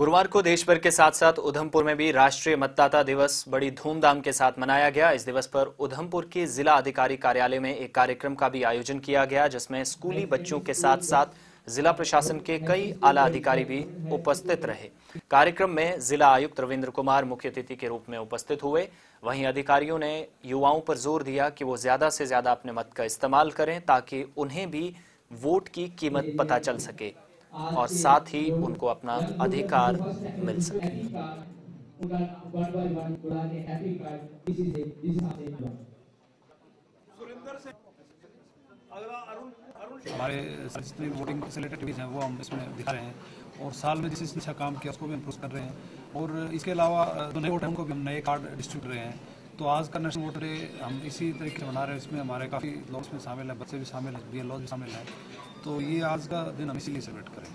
گروار کو دیش بھر کے ساتھ ساتھ ادھم میں بھی راشٹریہ متداتا دیوس بڑی دھوم دھام کے ساتھ منایا گیا۔ اس دیوس پر ادھم پور کے ضلع کاریالے میں ایک کارکرم کا بھی آیوجن کیا گیا، جس میں اسکولی بچوں کے ساتھ ساتھ ضلع پرشاسن کے کئی اعلیٰ ادھکاری بھی اپستت رہے۔ کارکرم میں ضلع آیوکت رویندر کمار مکھی اتھی کے روپ میں اپستت ہوئے۔ وہیں ادھیکاریوں نے یواؤں پر زور دیا کہ وہ زیادہ سے زیادہ اپنے مت کا استعمال کریں تاکہ انہیں بھی ووٹ کی قیمت پتا چل سکے۔ اور ساتھ ہی ان کو اپنا ادھیکار مل سکے۔ ہمارے جتنی ووٹنگ سے ہیں، وہ ہم اس میں دکھا رہے ہیں۔ اور سال میں جس نے اچھا کام کیا، اس کو بھی امپروو کر رہے ہیں۔ اور اس کے علاوہ نئے ووٹ کو بھی ہم نئے کارڈ ڈسٹریبیوٹ رہے ہیں۔ تو آج کا نیشنل ووٹر ڈے ہم اسی طریقے سے منا رہے ہیں۔ اس میں ہمارے کافی لوگ اس میں شامل ہیں، بچے بھی شامل ہیں بی ایل بھی شامل ہیں۔ تو یہ آج کا دن ہم اسی لیے سیلیبریٹ کریں۔